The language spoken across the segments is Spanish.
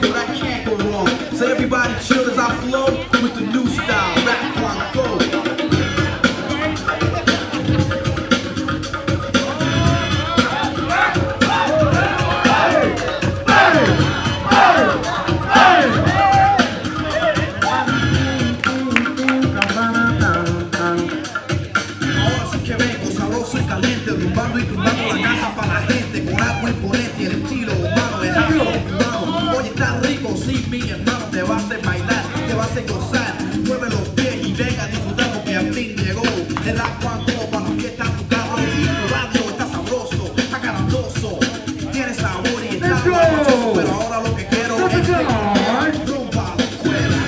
sick, but I can't go wrong. So everybody chill as I flow with the new style, rap Blanco. Caliente, rumbando y tumbando la casa para la gente con algo imponente y el estilo humano mi hermano, te va a hacer bailar, te va a hacer gozar. Mueve los pies y venga a disfrutar porque a fin llegó el rap cuando para los que están tu carro tu radio está sabroso, está carandoso, tiene sabor y está maravilloso, pero ahora lo que quiero es rompa la escuela.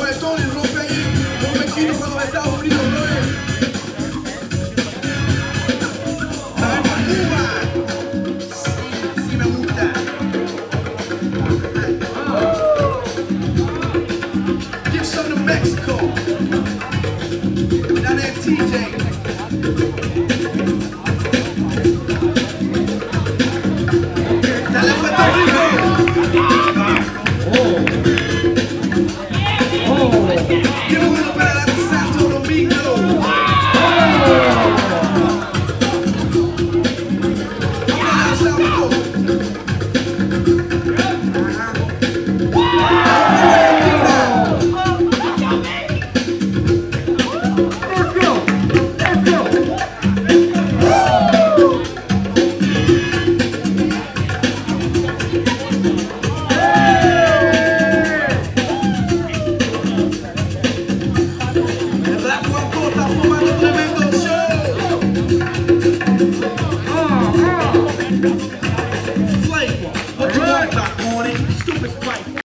Oye, Tony, rompe ahí, un mequito para los Estados Unidos, Flavor, a drug knock on it, stupid fight.